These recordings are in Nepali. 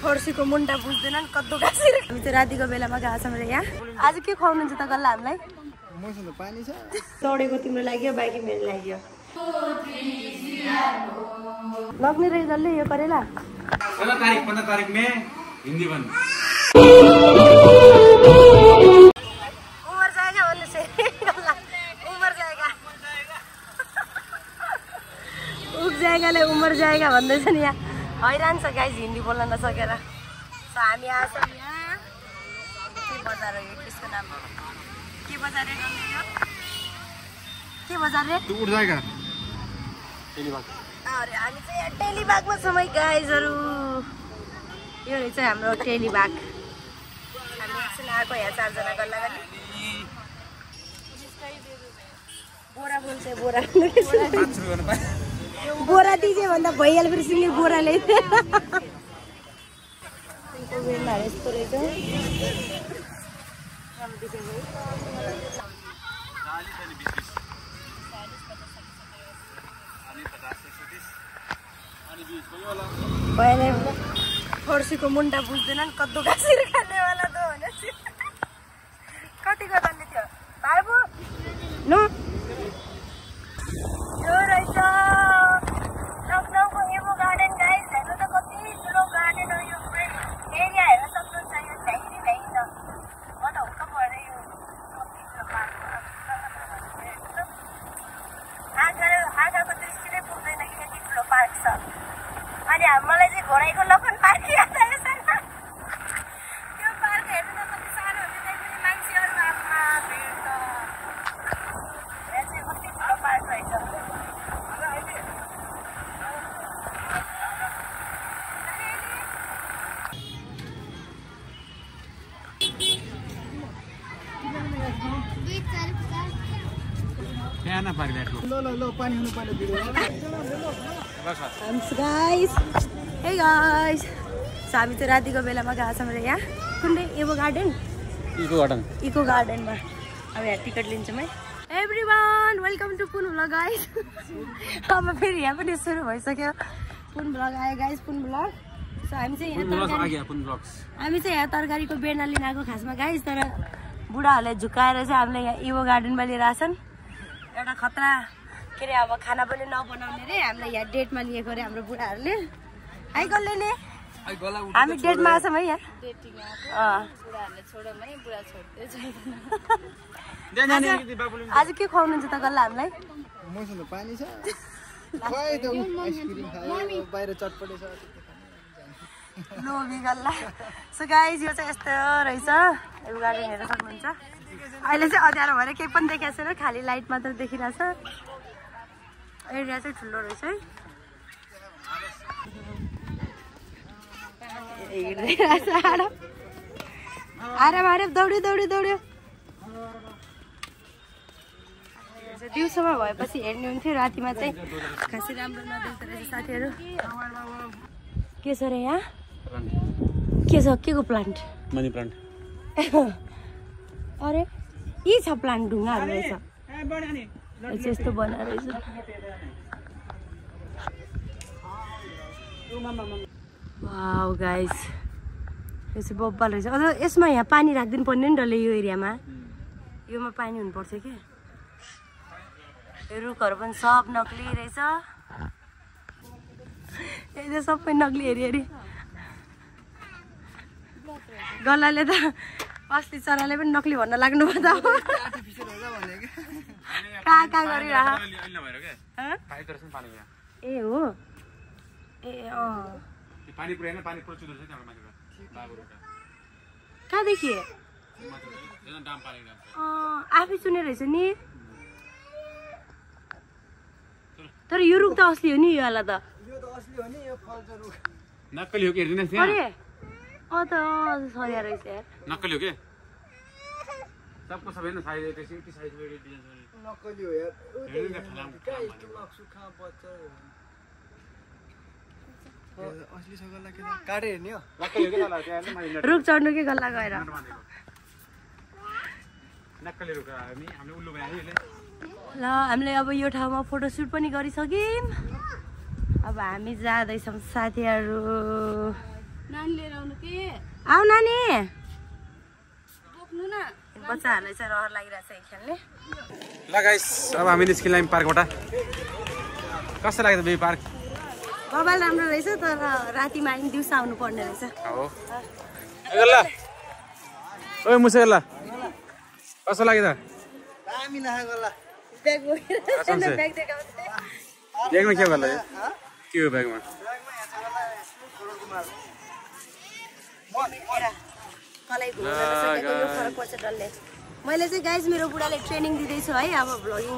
फर्सीको मुन्टा बुझ्दैनन् कद्दु घाँसेर हामी चाहिँ रातिको बेलामा गएको छौँ र यहाँ। आज के खुवाउनुहुन्छ त गल्ला हामीलाई? चढेको तिम्रो लाग्यो बाइकी मेरो लाग्यो लग्ने रहेछ डल्लै यो करेला? उमर जाएगा उमर जाएगा भन्दैछ नि यहाँ। हैरान छ गाइज हिन्दी बोल्न नसकेर। सो हामी छौँ यहाँ के बजार हो यो? त्यसको नाम के बजार रे डल्लै यो? के बजार रे? तू उठ जाएगा अरे हामी चाहिँ यहाँ टेलिबागमा छौँ है गाइजहरू यो रहेछ हाम्रो टेलिबाग हामी एकछिन आएको यहाँ चारजना गल्ला गल्ली। बोरा बोल्छ बोरा बोरा दिजे भन्दा भइहाल्यो फेरि सिङ्गे बोरा ल्याइदिए यस्तो रहेछ फर्सीको मुन्टा बुझ्दैनन् कद्दु घाँसेर खानेवाला त भने कतिको दल्ले थियो? बाबु नु यो रहेछ लखनऊको एभो गार्डन गाइस हेर्नु त कति ठुलो गार्डन हो यो एरिया हेर्न सक्नुहुन्छ यो भ्याइ भ्याइ छ म त हुक्क भएर यो कति ठुलो पार्क आँखा आँखाको दृष्टि नै पुग्दैन कि यति ठुलो पार्क छ अनि मलाई चाहिँ घोडाइको लखन पार्क याद आयो सर त्यो पार्क हेर्नु त कति सानो हुन्छ त्यही पनि मान्छेहरू आफ्ना भिड त यहाँ चाहिँ कति ठुलो पार्क रहेछ ल ल ल पानी हुनु पहिला हामी चाहिँ रातिको बेलामा गएको छौँ र यहाँ कुन चाहिँ एभो गार्डन इको गार्डन इको गार्डनमा अब यहाँ टिकट लिन्छौँ है everyone welcome to Pun vlog guys अब फेरि यहाँ पनि सुरु भइसक्यो पुन भ्लग आयो गाइस पुन भ्लग सो हामी चाहिँ यहाँ हामी चाहिँ यहाँ तरकारीको बेर्ना लिन आएको खासमा गाइस तर बुढाहरूले झुकाएर चाहिँ हामीलाई यहाँ इभो गार्डनमा लिएर आछन् एउटा खतरा के अरे अब खाना पनि नबनाउने रे हामीलाई यहाँ डेटमा लिएको अरे हाम्रो बुढाहरूले। है कसले नि हामी डेटमा आछौँ है यहाँ। आज- आज के खुवाउनुहुन्छ त गल्ला हामीलाई? मसँग पानी छ। बाहिर चटपटे छ। लोभी गल्ला। सो गाइज यो चाहिँ यस्तो रहेछ। यो गार्डन हेर्न सक्नुहुन्छ। अहिले चाहिँ अँध्यारो भएर केही पनि देखाएको छैन। खालि लाइट मात्र देखिरहेछ एरिया चाहिँ ठुलो रहेछ है। आराम आराम आराम दौड्यो दौड्यो दौड्यो। दिउँसोमा भएपछि हेर्ने हुन्थ्यो रातिमा चाहिँ। खासै राम्रो नदेख्दो रहेछ साथीहरू। के छ र यहाँ? के छ? के को प्लान्ट मनी प्लान्ट अरे यी छ प्लान्ट ढुङ्गाहरू रहेछ। चाहिँ यस्तो बनाएर रहेछ वाउ गाइस यो चाहिँ बब्बल रहेछ अझ यसमा यहाँ पानी राखिदिनु पर्ने नि डल्लै यो एरियामा योमा पानी हुनुपर्छ यो रुखहरू पनि सब नक्ली रहेछ सबै नक्ली हेरी हेरी गल्लाले त अस्ति चराले पनि नक्ली भन्न लाग्नु भयो त कहाँ कहाँ गरिरह? ए हो। ए अँ। कहाँदेखि? आफै चुने रहेछ नि। तर यो रुख त असली हो नि यो त। नक्कली हो कि हेरिदिनुहोस् अरे। अँ त सरिया रहेछ यार। नक्कली हो के? सबको सबै न साइज यति साइज डिजाइन हो यार। ऊ त हेर्नु न फलाम कहाँ यस्तो नक्सुखा बच्चा असली सगरलाई के काटेर हेर्ने हो? नक्कली हो कि तल त्यहाँ हेर्नु मैले रुख चढ्नु कि गल्ला गएर। नेट बाँधेको नक्कली रुख हामी हामीले उल्लु भयो अहिले ल हामीले अब यो ठाउँमा फोटोसुट पनि गरिसक्यौँ। अब हामी जाँदैछौँ साथीहरू। नानी लिएर आउनु के? आऊ नानी। बच्चाहरूलाई चाहिँ रहर लागिरहेको छ खेल्ने। ल गाइस अब हामी निस्किँदा पार्कबाट कस्तो लाग्यो बेबी पार्क? मोबाइल राम्रो रहेछ तर रातिमा आइन दिउँसो आउनु पर्ने रहेछ। हो। ल ओइ मुसे ल कस्तो लाग्यो त? दामी लाग्यो देखाउँछ ब्यागमा के गर्ला? के हो ब्यागमा? कलाई घुम्न नसकेको यो फरक पर्छ डल्ले। मैले चाहिँ गाइज मेरो बुढाले ट्रेनिङ दिँदैछु है अब भ्लगिङ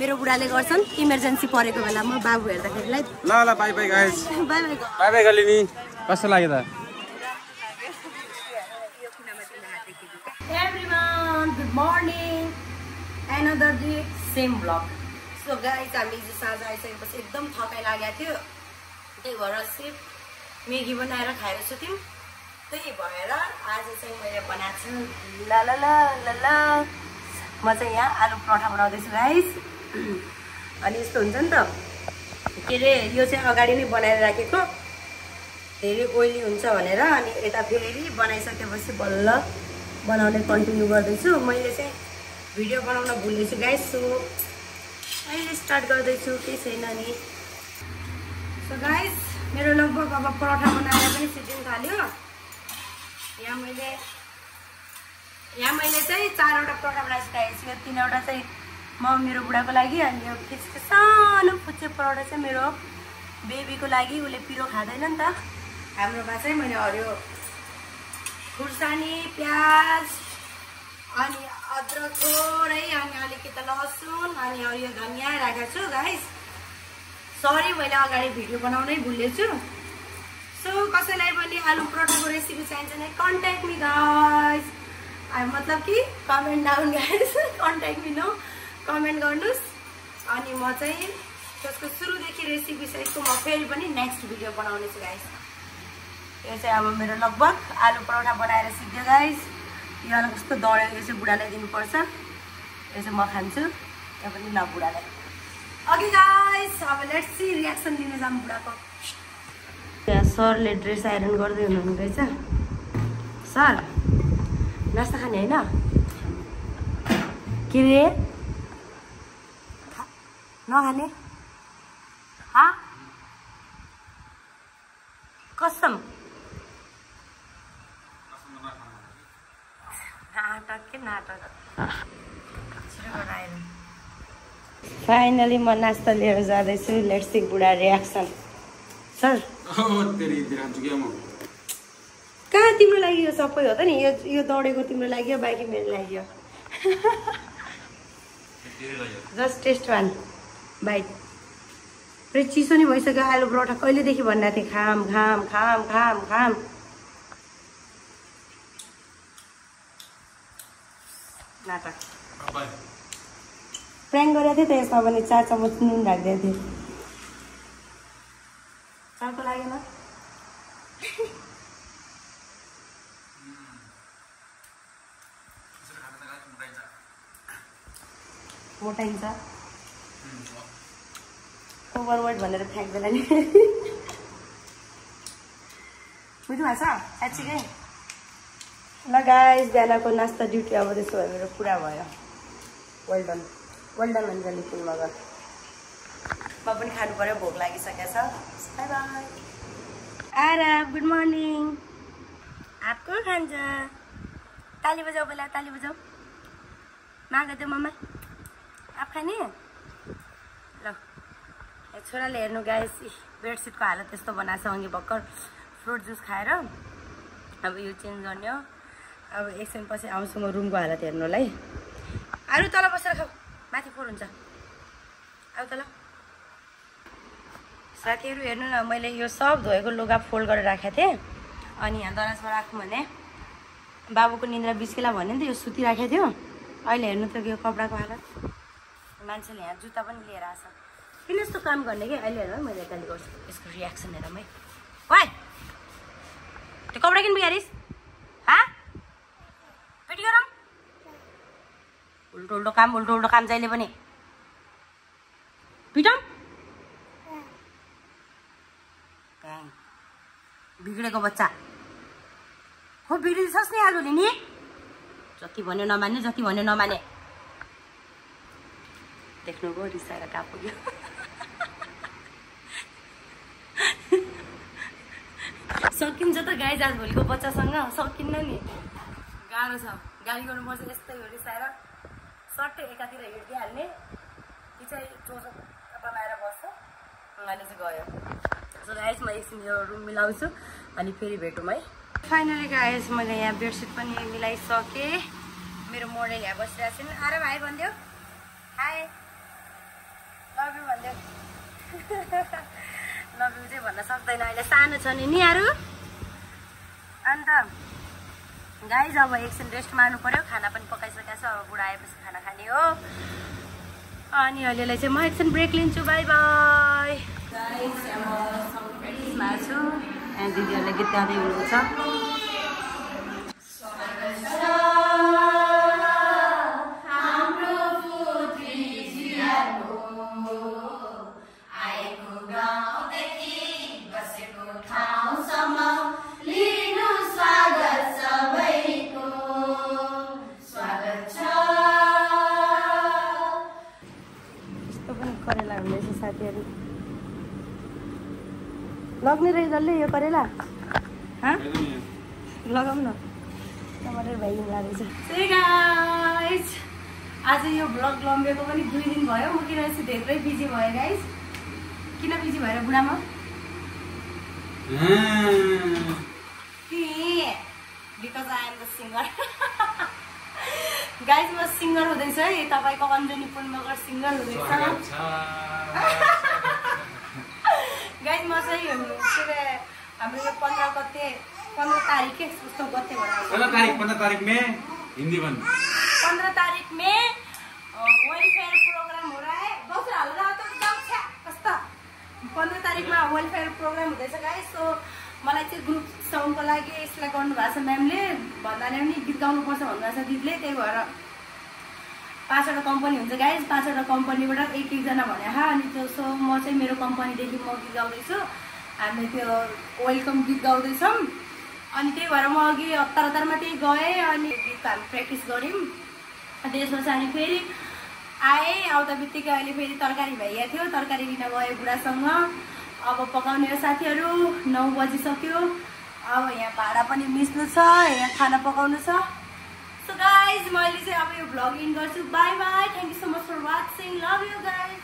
मेरो बुढाले गर्छन्। इमर्जेन्सी परेको बेला म बाबु हेर्दाखेरिलाई। ल ल bye bye guys bye bye bye bye गली नि कस्तो लाग्यो त? हामी हिजो साँझ आइसकेपछि एकदम थकाइ लागेको थियो। त्यही भएर सिर्फ मेगी बनाएर खाएर सुत्यौँ त्यही भएर आज चाहिँ मैले बनाएको छु ल ल ल ल ल। म चाहिँ यहाँ आलु पराठा बनाउँदैछु गाइस अनि यस्तो हुन्छ नि त। के अरे यो चाहिँ अगाडि नै बनाएर राखेको। धेरै ओइली हुन्छ भनेर अनि यता फेरि बनाइसकेपछि बल्ल बनाउने कन्टिन्यू गर्दैछु। मैले चाहिँ भिडियो बनाउन भुलेछु गाइस सो अहिले स्टार्ट गर्दैछु केही छैन नि। सो गाइस मेरो लगभग अब परोठा बनाएर पनि सिटिङ थाल्यो। यहाँ मैले यहाँ मैले चाहिँ चारवटा परोठा बनाएको छु। यो तिनवटा चाहिँ म मेरो बुढाको लागि अनि यो त्यसको सानो फुच्चे परोठा चाहिँ मेरो बेबीको लागि। उसले पिरो खाँदैन नि त। हाम्रोमा चाहिँ मैले हरियो खुर्सानी प्याज अनि अदरक थोरै अनि अलिकति लसुन अनि हरियो धनियाँ राखेको छु गाइस सरी मैले अगाडि भिडियो बनाउनै भुलेछु। सो कसैलाई पनि आलु परोठाको रेसिपी चाहिन्छ भने कन्ट्याक्ट मी गाइस मतलब कि comment down guys contact me no comment गर्नुहोस्. अनि म चाहिँ त्यसको सुरुदेखि रेसिपी सहितको म फेरि पनि नेक्स्ट भिडियो बनाउने छु गाइस यो चाहिँ अब मेरो लगभग आलु परोठा बनाएर सिक्यो गाइस यो कस्तो दौडेको यो चाहिँ बुढालाई दिनुपर्छ। यो चाहिँ म खान्छु। यो पनि ल बुढालाई। अघि गाइस अब लेट्स सी रियाक्सन दिनु जाऊँ बुढाको। सरले ड्रेस आइरन गर्दै हुनुहुँदो रहेछ। सर नास्ता खाने होइन? के रे? नखाने? हा? कसम? नाटक के नाटक? फाइनली म नास्ता लिएर जाँदैछु। लेट्स बुढा रियाक्सन सर कहाँ तिम्रो लागि यो सबै हो त नि? यो यो दौडेको तिम्रो लागि हो बाँकी मेरो लागि हो? जस्ट टेस्ट वान बाइट फेरि चिसो नि भइसक्यो आलु परोठा कहिलेदेखि भन्दा थिएँ? खाम खाम खाम खाम खाम। नाटक। गरेको थिएँ त यसमा पनि चार चम्मच नुन राखिदिएको थिएँ। चारको लागेन मोटाइन्छ ओभरवर्ड भनेर फ्याँक्दैन नि बुझ्नु भएको छ साँच्चीकै ल गाइस बिहानको नास्ता ड्युटी अब त्यसो भए मेरो पुरा भयो वेल डन वेल डन भन्छ निपुण मगर म पनि खानु पऱ्यो भोक लागिसकेको छ। बाई बाई आएर गुड मर्निङ हातको खान्छ? ताली बजाऊ पहिला ताली बजाऊ। माग देऊ मम्मा। आप खाने? ल छोराले हेर्नु गाइस बेडसिटको हालत त्यस्तो बनाएको छ अघि भर्खर। फ्रुट जुस खाएर अब यो चेन्ज गर्ने हो। अब एकछिन पछि आउँछु म रुमको हालत हेर्नुलाई। अरू तल बसेर खाऊ। माथि फोहोर हुन्छ। आऊ तल। साथीहरू हेर्नु न मैले यो सब धोएको लुगा फोल्ड गरेर राखेको थिएँ। अनि यहाँ दराजमा राखौँ भने बाबुको निन्द्रा बिस्केला भन्यो नि त यो सुतिराखेको थियो। अहिले हेर्नु त यो कपडाको हालत। मान्छेले यहाँ जुत्ता पनि लिएर आएको छ। किन यस्तो काम गर्ने कि? अहिले हेर मैले गाली गर्छु। यसको रियाक्सन हेर है वाइ त्यो कपडा किन बिगारिस्? हा? गरौँ उल्टो उल्टो काम उल्टो उल्टो काम जहिले पनि पिटौँ बिग्रेको बच्चा। हो बिग्रिन्छस् नि आज नि। जति भन्यो नमान्ने जति भन्यो नमाने। देख्नुभयो रिसाएर कहाँ पुग्यो। सकिन्छ त गाई जात भोलिको बच्चासँग सकिन्न नि। गाह्रो छ। गाडी गर्नुपर्छ यस्तै हो रिसाएर। सट्टै एकातिर हिँडिदिइहाल्ने। कि चाहिँ चोचो बनाएर बस्छ। उनीहरूले चाहिँ गयो। सो गाइस म एकछिन यो रुम मिलाउँछु अनि फेरि भेटौँ है। फाइनली गाइस मैले यहाँ बेडसिट पनि मिलाइसकेँ। मेरो मोडल यहाँ बसिरहेको छिन् आएर भाइ भनिदेऊ। हाई लभ यु भनिदेऊ। लभ यु चाहिँ भन्न सक्दैन। अहिले सानो छ नि नि अरू अन्त गाई अब एकछिन रेस्ट मार्नु पऱ्यो खाना पनि पकाइसकेको छ। अब बुढा आएपछि खाना खाने हो। अनि अहिलेलाई चाहिँ म एकछिन ब्रेक लिन्छु। बाई बाई गाइस छु यहाँ दिदीहरूले गीत गाउँदै हुनुहुन्छ करेला हुँदैछ साथीहरू लग्ने रहेछ डल्लै यो करेला हाँ लगाउँ न टमाटर! आज यो ब्लग लम्बेको पनि दुई दिन भयो म किन यस्तो धेरै बिजी भयो गाइस किन बिजी भएर बुढामा because I am the singer guys म सिङ्गर हुँदैछु है तपाईँको अञ्जनी पुण्यगर सिङ्गर हुँदैछ गाइस म चाहिँ के अरे हाम्रो यो पन्ध्र गते पन्ध्र तारिक के उस्तो गते भनेर तारीख पंद्रह तारीख में हिंदी बंद पंद्रह तारीख में वेलफेयर प्रोग्राम हो रहा है। दोस्रो हालेर त कस्तो। पन्ध्र तारिकमा वेलफेयर प्रोग्राम हुँदैछ गाइस सो मलाई चाहिँ ग्रुप सङ्गको लागि यसलाई गर्नुभएको छ म्यामले भन्नाले पनि गीत गाउनुपर्छ भन्नुभएको छ दिदीले त्यही भएर। पाँचवटा कम्पनी हुन्छ। गाइस पाँचवटा कम्पनीबाट एक एकजना भने अनि त्यो सो म चाहिँ मेरो कम्पनीदेखि म गीत गाउँदैछु। हामीले त्यो वेलकम गीत गाउँदैछौँ। अनि त्यही भएर म अघि हतार हतारमा त्यही गएँ अनि गीत हामी प्र्याक्टिस गऱ्यौँ। त्यसपछि अनि फेरि आएँ आउँदा बित्तिकै अहिले फेरि तरकारी भइया थियो। तरकारी लिन गएँ बुढासँग। अब पकाउने हो साथीहरू। नौ बजिसक्यो। अब यहाँ भाडा पनि मिच्नु छ यहाँ खाना पकाउनु छ। सो गाइज मैले चाहिँ अब यो भ्लग इन गर्छु bye bye thank you so much for watching love you guys